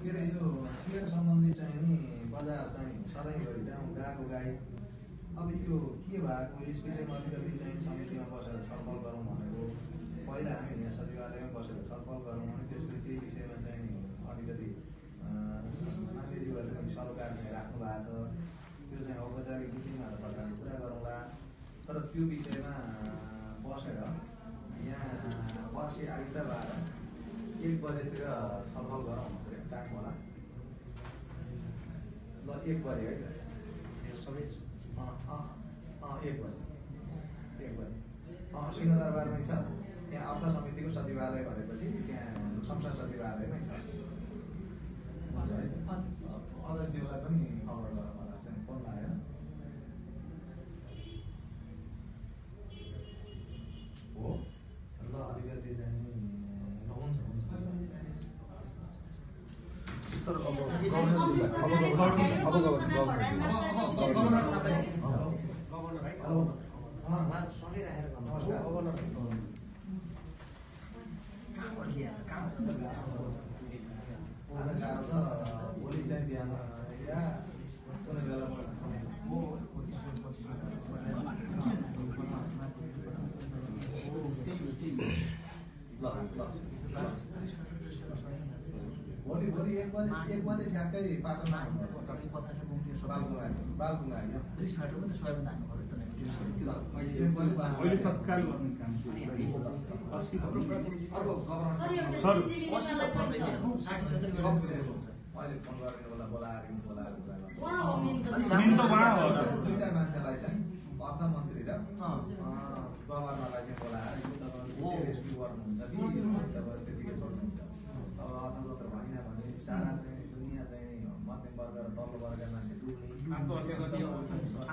के अरे यो सेयर सम्बन्धी चाहिँ नि बजार चाहिँ सधैँभरि गाउँ गएको गाई। अब यो के भएको? यस विषयमा अलिकति चाहिँ समितिमा बसेर छलफल गरौँ भनेको। पहिला हामी यहाँ सचिवालयमा बसेर छलफल गरौँ भने त्यसपछि त्यही विषयमा चाहिँ अलिकति मान्यज्यूहरूले पनि सरोकार चाहिँ राख्नु भएको छ। त्यो चाहिँ औपचारिक मिटिङमा प्रकारले कुरा गरौँला। तर त्यो विषयमा बसेर यहाँ पर्सि आइतबार एक बजेतिर छलफल गरौँ टाइम होला। ल एक बजे है। त सबै एक बजे। एक बजे। सिंहदरबारमै छ। त्यहाँ अर्थ समितिको सचिवालय भनेपछि त्यहाँ संसद सचिवालयमै छ। अध्यक्षज्यूलाई पनि खबर गरौँ होला त्यहाँ फोन लागेन हो ल अलिकति चाहिँ नि ल हुन्छ हुन्छ हुन्छ सर अब अब गभर्नर साहबलाई गभर्नर है हेलो अँ, सँगै राखेर नमस्कार गभर्नर कहाँबाट ल्याएको छ कहाँबाट आज गाह्रो छ भोलि चाहिँ बिहान कुनै बेला ल ल भोलि भोलि एक बजे एक बजे ठ्याक्कै पाटनमा बालकुङा बालकुङा होइन रिसबाट पनि स्वयं जानु पऱ्यो त ल अहिले तत्काल गर्ने काम सर, मान्छेलाई चाहिँ अर्थमन्त्री र गभर्नरलाई चाहिँ बोलाएर यो रेस्क्यु गर्नुहुन्छ कि त्यतिकै अब अर्थतन्त्र भएन भने सारा चाहिँ दुनियाँ चाहिँ मध्यम वर्ग र तल्लो वर्गका मान्छे डुब्ने आत्महत्या गर्ने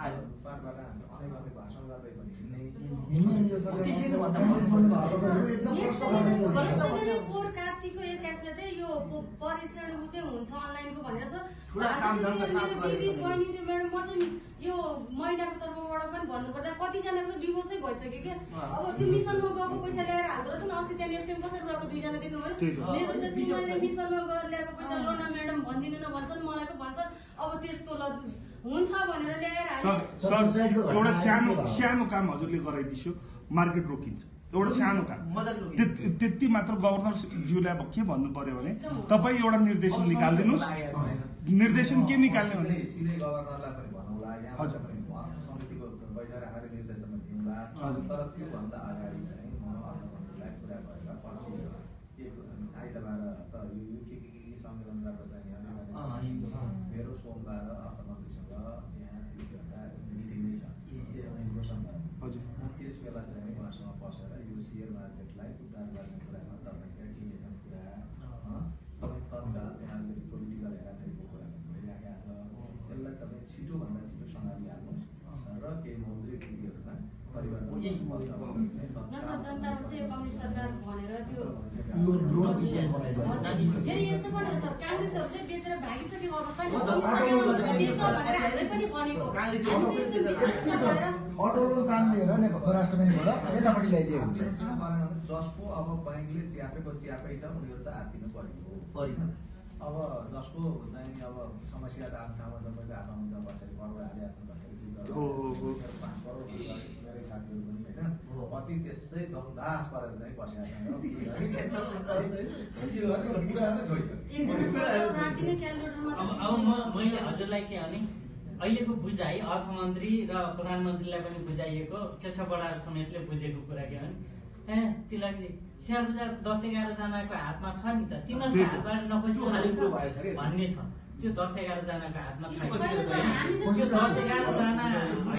आयो। पारबाट अनेक भाषण गर्दै पनि हिँड्ने पोहोर एक्काइसले चाहिँ यो परीक्षण उ चाहिँ हुन्छ अनलाइनको भनेर दिदी। बहिनी म्याडम म चाहिँ यो महिलाको तर्फबाट पनि भन्नुपर्दा कतिजनाको डिभोर्सै भइसक्यो क्या। अब त्यो मिसनमा गएको पैसा ल्याएर हाल्दो रहेछ नि अस्ति त्यहाँ नेप्सेम कसरी गएको दुईजना देख्नु भयो। मेरो त सिमाले। मिसनमा गएर ल्याएको पैसा। लो न म्याडम भनिदिनु न भन्छन् मलाई पो भन्छन् अब त्यस्तो ल हुन्छ भनेर ल्याएर सर एउटा सानो सानो काम हजुरले गराइदिन्छु मार्केट रोकिन्छ। एउटा सानो काम। त्यति त्यति मात्र गभर्नर ज्यूलाई अब के भन्नु पर्यो भने तपाईँ एउटा निर्देशन निकालिदिनुहोस्। निर्देशन के निकाल्ने भने। तर त्योभन्दा अगाडि चाहिँ म अर्थमन्त्रीलाई कुरा गरेर पर्सि आइतबार त यो के सम्मेलनबाट चाहिँ मेरो सोमबार अर्थमन्त्रीसँग यहाँ घन्टा मिटिङ नै छ सन्दर्भ हजुर म त्यस बेला चाहिँ उहाँसँग बसेर यो सेयर मार्केटलाई उद्धार गर्ने कुरामा कुरा तपाईँ तत्काल यहाँले पोलिटिकल हेराफेरीको कुरा भइरहेको छ यसलाई तपाईँ छिटोभन्दा छिटो सम्हालिहाल्नुहोस् र केही मौद्रिक लिएर नेपाल राष्ट्रपतिबाट यतापट्टि ल्याइदिएको हुन्छ जसको अब ब्याङ्कले च्यापेको च्यापै छ उनीहरू त हात्तिनु परेको हो परेको। अब जसको चाहिँ अब समस्या त आफ्नो ठाउँमा सबैको हातमा हुन्छ कसरी करोड हालिहाल्छ। कसरी पाँच करोड साथीहरू पनि हो। होइन कति त्यसै दमदास परेर चाहिँ बसेका मैले हजुरलाई के भने अहिलेको बुझाइ अर्थमन्त्री र प्रधानमन्त्रीलाई पनि बुझाइएको केशव बडाल समेतले बुझेको कुरा के भने ए तिलकजी सेयर बजार दस एघारजनाको हातमा छ नि त तिनीहरूको। हातबाट नखोजी। भन्ने छ त्यो दस एघारजनाको हातमा छैन त्यो दस एघारजना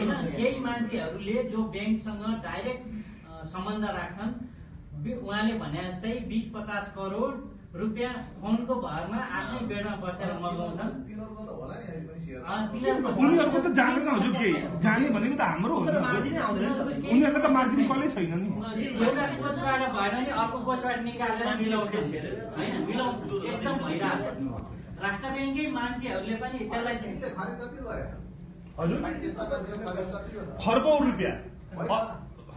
होइन केही मान्छेहरूले जो ब्याङ्कसँग डाइरेक्ट सम्बन्ध राख्छन् उहाँले भने जस्तै बिस पचास करोड रुपियाँ फोनको भरमा आफ्नै बेडमा बसेर मगाउँछन्। तिनीहरूको त होला नि अहिले पनि सेयर अँ, तिनीहरूको उनीहरूको त जाँदैन हजुर के जाने भनेको त हाम्रो हो। उनीहरूलाई त। मार्जिन कहिले छैन नि? एउटा कोषबाट भएर नि अर्को कोषबाट निकालेर मिलाउँछ। होइन। मिलाउँछ। एकदम भइरहेको छ। राष्ट्र ब्याङ्ककै मान्छेहरूले पनि त्यसलाई हजुर? खर्बौँ रुपियाँ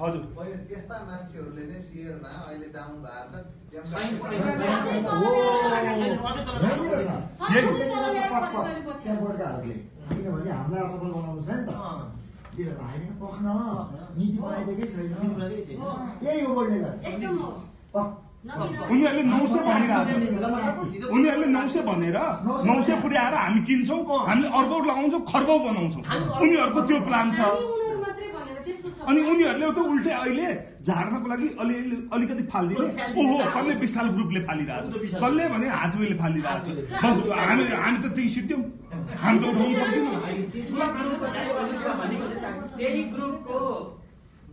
हजुर पहिले त्यस्ता मान्छेहरूले चाहिँ सेयरमा अहिले डाउन भएको छ। त्यहाँ किनभने हामीलाई असफल बनाउनु छ नि त हामी पख्न नीति बनाइदिएकै छैन यही हो उनीहरूले नौ सय भनिरहेको उनीहरूले नौ सय भनेर नौ सय पुर्याएर हामी किन्छौँ हामी अर्को लगाउँछौँ खर्ब बनाउँछौँ उनीहरूको त्यो प्लान छ हामी उनीहरू मात्रै भनेर त्यस्तो छ अनि उनीहरूले त उल्टै अहिले झार्नको लागि अलिअलि अलिकति फालिदिने ओहो कसले विशाल ग्रुपले फालिरहेको छ कसले भने हाजवेले फालिरहेको छ हामी हामी त त्यही सिद्ध्यौँ हामी त उठाउनु सक्दैनौँ त्यही ग्रुपको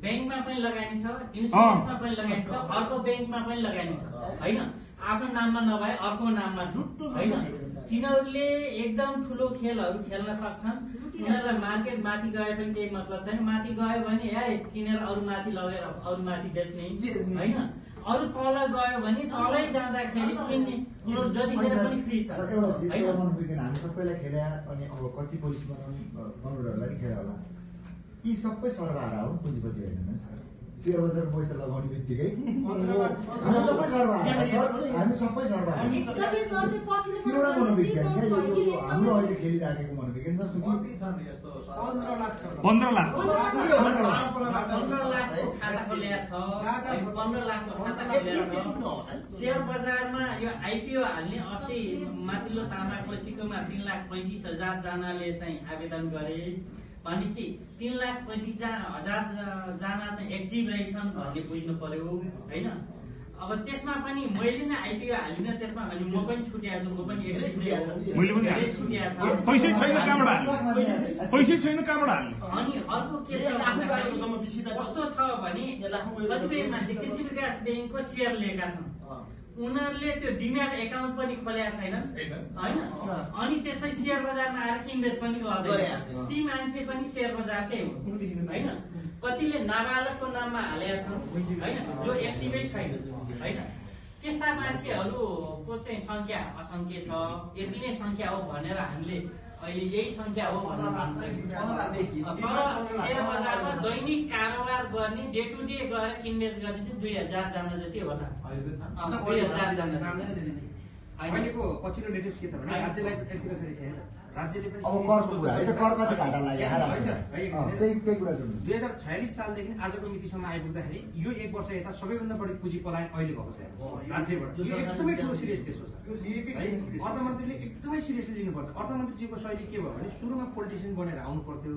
ब्याङ्कमा पनि लगानी छ इन्सुरेन्समा पनि लगानी छ अर्को ब्याङ्कमा पनि लगानी छ होइन? आफ्नो नाममा नभए अर्को नाममा छ होइन? तिनीहरूले एकदम ठुलो खेलहरू खेल्न सक्छन्। तिनीहरूलाई मार्केट माथि गए पनि केही मतलब छैन। माथि गयो भने ए किनेर अरू माथि लगेर अरू माथि बेच्ने। होइन? अरू तल गयो भने तलै जाँदाखेरि किन्ने। जतिखेर पनि फ्री छ एउटा होइन? हामी सबैलाई खेले अनि अब कति पुलिस बनाउने खेला होला। यी सबै सर्वहारा हो पुँजीपति होइन सेयर बजार पैसा लगाउने बित्तिकै। हामी सबै सर्वहारा हामी सबै सर्वहारा एउटा मनोविज्ञान हाम्रो अहिले खेलिराखेको मनोविज्ञान यस्तो पन्ध्र लाख छ। पन्ध्र लाख। पन्ध्र लाखको खाता खोलेको छ। पन्ध्र लाखको खाता खोलेको छ। सेयर बजारमा यो आइपिओ हाल्ने अस्ति माथिल्लो तामाकोसीकोमा तिन लाख पैँतिस हजार जनाले चाहिँ आवेदन गरे। भनेपछि तिन लाख पैँतिस हजार जना चाहिँ एक्टिभ रहेछन् भन्ने बुझ्नु पर्यो होइन? अब त्यसमा पनि मैले नै आइपिओ हालिनँ त्यसमा भने म पनि छुट्याएको छु म पनि एक्लै छुट्याएको छु। पैसै छैन कहाँबाट। पैसै छैन। कहाँबाट हाल्ने। अनि अर्को के छ कस्तो छ भने कतिपय मान्छे कृषि विकास ब्याङ्कको सेयर लिएका छन्। उनीहरूले त्यो डिम्याट एकाउन्ट पनि खोलेका छैनन्। होइन। अनि त्यसपछि सेयर बजारमा आएर किनबेच पनि गर्दैन ती मान्छे पनि सेयर बजारकै हुन्। होइन? कतिले नाबालकको नाममा हालेका छन्। होइन? जो एक्टिभै छैन। होइन? त्यस्ता मान्छेहरूको चाहिँ सङ्ख्या असङ्ख्य छ। यति नै सङ्ख्या हो भनेर हामीले अहिले यही सङ्ख्या हो तर सेयर बजारमा दैनिक कारोबार गर्ने डे टु डे गएर किनबेच गर्ने चाहिँ दुई हजार जना जति होला। दुई हजार जना अहिलेको पछिल्लो लेटेस्ट के छ भने? राज्यलाई अब करको कुरा है। त कर कति घाटा लाग्यो। त्यही त्यही कुरा दुई हजार छयालिस सालदेखि आजको मितिसम्म आइपुग्दाखेरि यो एक वर्ष यता सबैभन्दा बढी पुँजी पलायन अहिले भएको छ। राज्यबाट। यो एकदमै ठुलो सिरियस केस। है? अर्थमन्त्रीले एकदमै सिरियसली लिनुपर्छ। अर्थमन्त्रीजीको शैली के भयो भने सुरुमा पोलिटिसियन बनेर आउनु पर्थ्यो।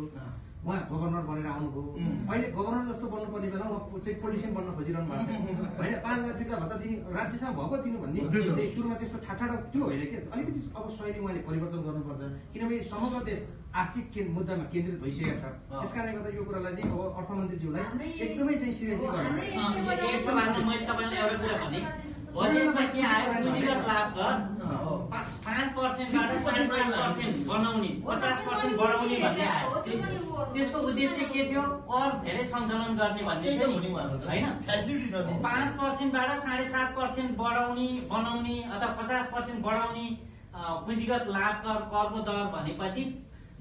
उहाँ गभर्नर बनेर आउनुभयो। अहिले गभर्नर जस्तो बन्नुपर्ने बेला उहाँ चाहिँ पोलिटिसियन बन्न खोजिरहनु भएको छ होइन पाँच हजार फिर्ता भत्ता दिने राज्यसँग भएको दिनु भन्ने। चाहिँ सुरुमा त्यस्तो ठाठाडा त्यो होइन कि? अलिकति अब शैली उहाँले परिवर्तन गर्नुपर्छ। किनभने समग्र देश आर्थिक केन्द्र मुद्दामा केन्द्रित भइसकेको छ। त्यस कारणले गर्दा यो कुरालाई चाहिँ अब अर्थमन्त्रीज्यूलाई एकदमै चाहिँ सिरियसली गर्नु मैले तपाईँलाई एउटा कुरा भने बजेटमा के आयो पुँजीगत लाभ दर पाँच पाँच पर्सेन्टबाट साढे सात पर्सेन्ट बनाउने पचास पर्सेन्ट बढाउने भन्ने आयो। त्यसको उद्देश्य के थियो? कर धेरै सङ्कलन गर्ने भन्ने होइन? पाँच पर्सेन्टबाट साढे सात पर्सेन्ट बढाउने बनाउने अथवा पचास पर्सेन्ट बढाउने पुँजीगत लाभ कर करको दर भनेपछि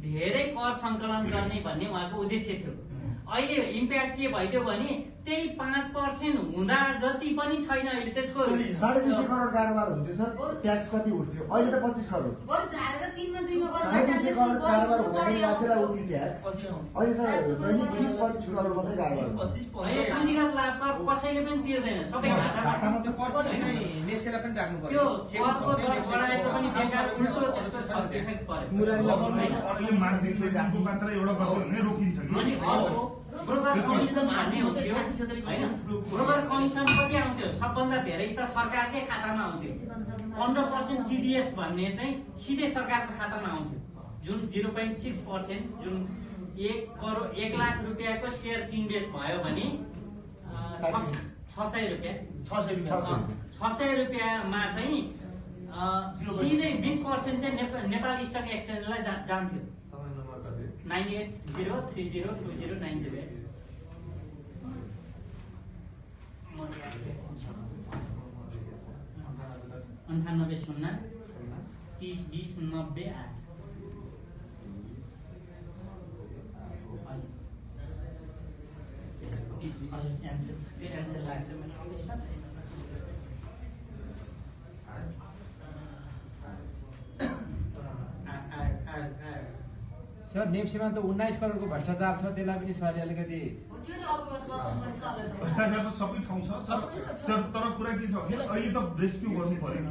धेरै कर सङ्कलन गर्ने भन्ने उहाँको उद्देश्य थियो। अहिले इम्प्याक्ट के भइदियो भने त्यही पाँच पर्सेन्ट हुँदा जति पनि छैन अहिले त्यसको साढे दुई सय करोड कारोबार हुन्थ्यो सर। ट्याक्स कति उठ्थ्यो? अहिले त पच्चिस करोड। साढे दुई सय कारोबार हुँदाखेरि राज्यलाई गर्दा उठ्ने ट्याक्स अहिले सर दैनिक बिस पच्चिस करोड मात्रै कारोबार हुन्छ। अहिले पुँजीगत लाभ कर कसैले पनि तिर्दैन सबै मात्र एउटा रोकिन्छ ब्रोकर कमिसन कति आउँथ्यो। सबभन्दा धेरै त सरकारकै खातामा आउँथ्यो। पन्ध्र पर्सेन्ट टिडिएस भन्ने चाहिँ सिधै सरकारको खातामा आउँथ्यो। जुन जिरो पोइन्ट सिक्स पर्सेन्ट जुन एक करोड एक लाख रुपियाँको सेयर किनबेच भयो भने अ, छ- छ सय रुपियाँ। छ सय रुपियाँमा चाहिँ अ, सिधै बिस पर्सेन्ट चाहिँ नेपाल नेपाल स्टक एक्सचेन्जलाई जान्थ्यो। तपाईँ नम्बर कति nine eight zero three zero two zero nine zero eight. अन्ठानब्बे शून्य तिस बिस नब्बे आठ। तिस एन्सेल त्यो एन्सेल लाग्छ मैले आउँदैछ सर नेप्सीमा त उन्नाइस करोडको भ्रष्टाचार छ त्यसलाई पनि सरले अलिकति। भ्रष्टाचार त सबै ठाउँ छ तर तर तर कुरा के छ भने अहिले त रेस्क्यु गर्नु पर्यो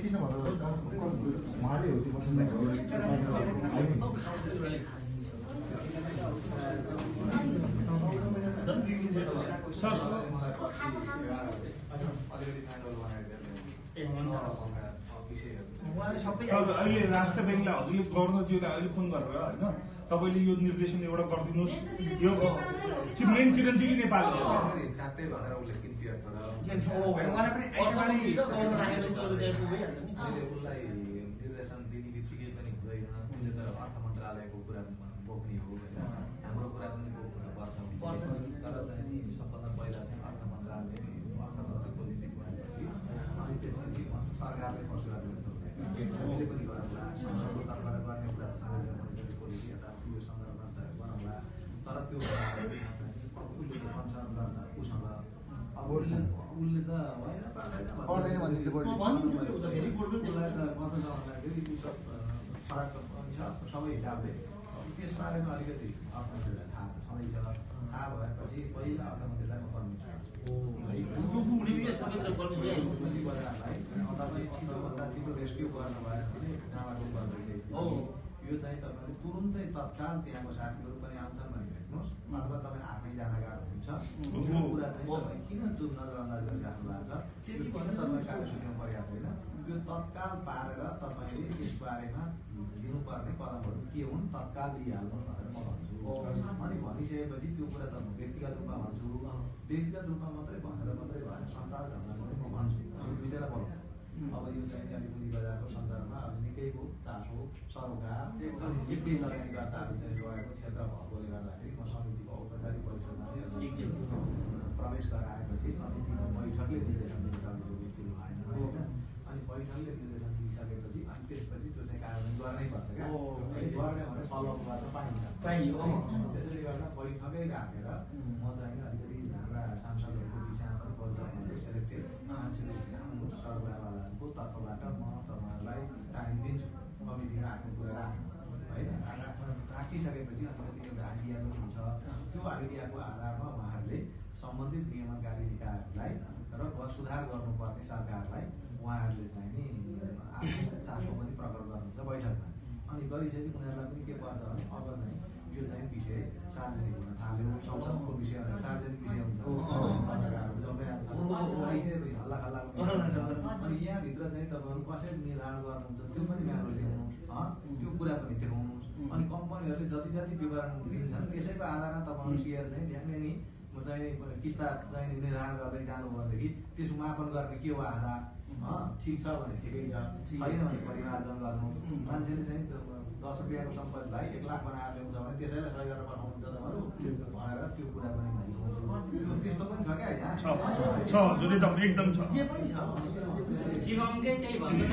किन उहाँले हो त्यो अहिले राष्ट्र ब्याङ्कलाई हजुरले गभर्नरज्यूलाई अहिले फोन गरेर होइन? तपाईँले यो निर्देशन एउटा गरिदिनुहोस्। यो मेन चिरञ्जीवी नेपाल उसलाई निर्देशन दिने बित्तिकै पनि हुँदैन उसले त अर्थ मन्त्रालयको कुरा बोक्ने हो होइन? तर चाहिँ नि सबभन्दा पहिला चाहिँ अर्थ मन्त्रालय अर्थमन्त्री पोजिटिभ भएपछि अनि त्यसपछि सरकारले हामीले पनि गरौँला संसदको तर्फबाट गर्ने कुरा पोलिसी यो सन्दर्भमा चाहिँ गरौँला तर त्यो चाहिँ उसले त। कन्सर्न गर्छ उसँग अब उसले त होइन पर्दैन भनिदिन्छ उसलाई त जाँदाखेरि फरक छ सबै हिसाबले। त्यस बारेमा अलिकति अर्थमन्त्रीलाई छँदैछ थाहा भएपछि पहिला अर्थमन्त्रीलाई म कन्भिन्स बजारलाई तपाईँ छिटोभन्दा छिटो रेस्क्यु गर्नु नामाटो गर्दै हो। यो चाहिँ तपाईँले तुरुन्तै तत्काल त्यहाँको साथीहरू पनि आउँछन् भने भेट्नुहोस् अथवा तपाईँ आफै जान गाह्रो हुन्छ यो कुरा चाहिँ किन चुप नजरअन्दाज गरिराख्नु भएको छ त्यति भने तपाईँ कार्य सुन्नु पर्याप्त होइन यो तत्काल पारेर तपाईँले यसबारेमा लिनुपर्ने कदमहरू के हुन् तत्काल लिइहाल्नुहोस् भनेर म भन्छु अनि भनिसकेपछि त्यो कुरा त म व्यक्तिगत रूपमा भन्छु व्यक्तिगत रूपमा मात्रै भनेर मात्रै भएन संस्थागत ढङ्गले पनि म भन्छु दुइटालाई बोलाउँ अब यो चाहिँ अलिक पुँजी बजारको सन्दर्भमा अब निकैको चासो सरोकार एकदम एकै लगानीकर्ताहरू चाहिँ रहेको क्षेत्र भएकोले गर्दाखेरि म समितिको औपचारिक बैठकमा प्रवेश गराएपछि समितिको बैठकले निर्देशन दिन्छ। यो व्यक्तिले भएन बैठकले निर्देशन दिइसकेपछि अनि त्यसपछि त्यो चाहिँ कार्यान्वयन गर्नै पर्छ क्या। गर्ने भने फलोअप गर्न पाइन्छ। पाइयो। त्यसैले गर्दा बैठकै राखेर म चाहिँ अलिकति हाम्रा सांसदहरूको विषयमा पनि बैठकहरू सेलेक्टेड मान्छेहरू ल्याउनु सरकारवालाहरूको तर्फबाट म तपाईँहरूलाई टाइम दिन्छु। कमिटीमा आफ्नो कुरा राख्नु। होइन? राखिसकेपछि अलिकति एउटा आइडिया पनि हुन्छ। त्यो आइडियाको आधारमा उहाँहरूले सम्बन्धित नियमनकारी निकायहरूलाई र सुधार गर्नुपर्ने सरकारलाई उहाँहरूले चाहिँ नि आफ्नो चासो पनि प्रकट गर्नुहुन्छ बैठकमा। अनि गरिसकेपछि उनीहरूलाई पनि के पर्छ भने अब चाहिँ यो चाहिँ विषय सार्वजनिक हुन थाल्यो संसदको विषय सार्वजनिक विषय हुन्छ। पत्रकारहरू जम्मै आइसकेपछि हल्ला खल्ला अनि यहाँभित्र चाहिँ तपाईँहरू कसरी निर्धारण गर्नुहुन्छ त्यो पनि ल्याउनुहोस् अँ, त्यो कुरा पनि देखाउनुहोस् अनि कम्पनीहरूले जति जति विवरण दिन्छन् त्यसैको आधारमा तपाईँहरू सेयर चाहिँ ध्यानले नि म चाहिँ किस्ता चाहिँ निर्धारण गर्दै जानु भनेदेखि त्यसको मापन गर्ने के हो आधार? ठिक छ भने ठिकै छ छैन भने परिमार्जन गर्नु मान्छेले चाहिँ त्यो दस रुपियाँको सम्पत्तिलाई एक लाख बनाएर ल्याउँछ भने त्यसैलाई सही गरेर पठाउनुहुन्छ तपाईँहरू भनेर त्यो कुरा पनि ल्याउँछु। त्यस्तो पनि छ क्या यहाँ छ छ हजुर एकदम एकदम छ जे पनि छ शिवमकै त्यही भन्नु